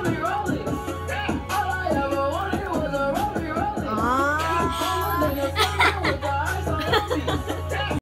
Glory.